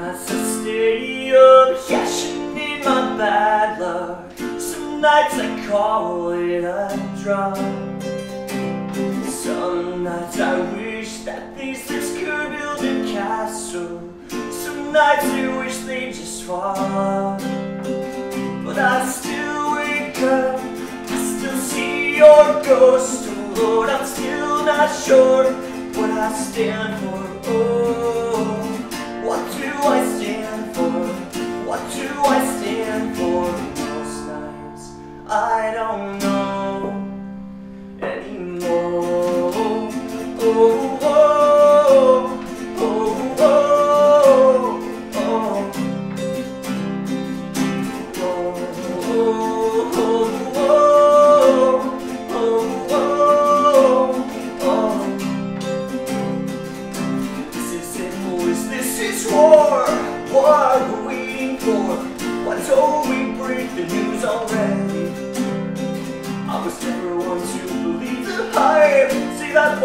That's I stay up, cashing in my bad luck. Some nights I call it a drop. Some nights I wish that these things could build a castle. Some nights I wish they just fall. But I still wake up, I still see your ghost. Oh Lord, I'm still not sure what I stand for. Oh. I don't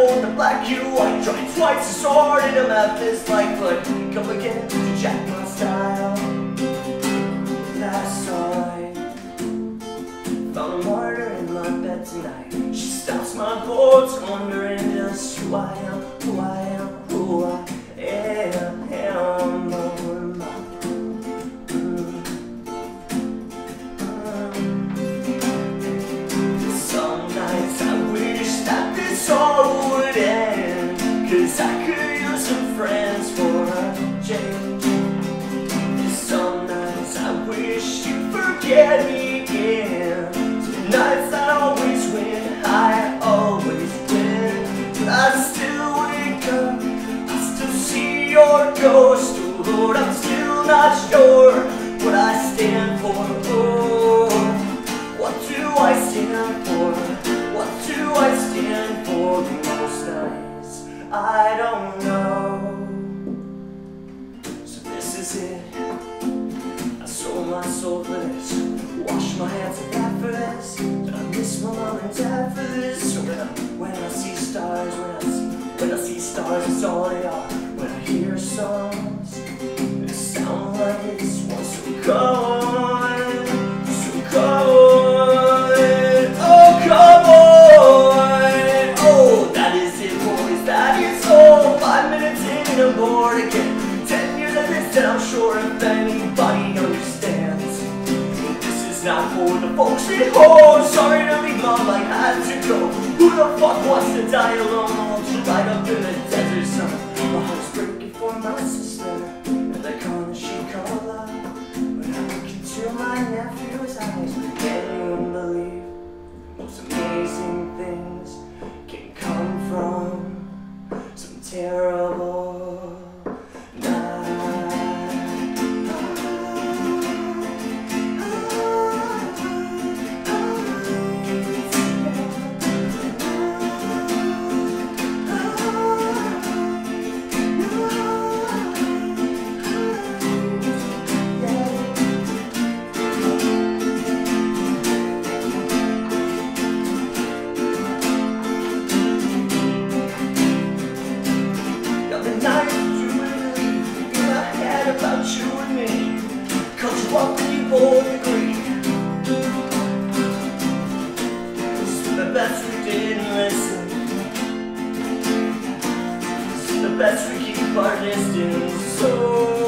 old the black you white tried twice as hard in a map this like but come again to jack my style. You'd me again. Some nights I always win, I always win. But I still wake up, I still see your ghost. Oh Lord, I'm still not sure what I stand for. My soul this. Wash my hands of that this. I miss my mom and dad for this. When I, when I see stars, when I see when I see stars, it's all they are. When I hear songs, they sound like this one. So on, so on, oh come on. Oh, that is it, boys. That is all. Five minutes in and I'm bored again. Ten years of this, and I'm sure if anybody understands. Not for the folks at home. Sorry to leave mom, I had to go. Who the fuck wants to die alone? I'll just ride up in the desert sun. My heart's breaking for my sister, and the corner she called love. But I look into my nephew's eyes, can you believe most amazing things can come from some terrible best we didn't listen the best we keep our distance. So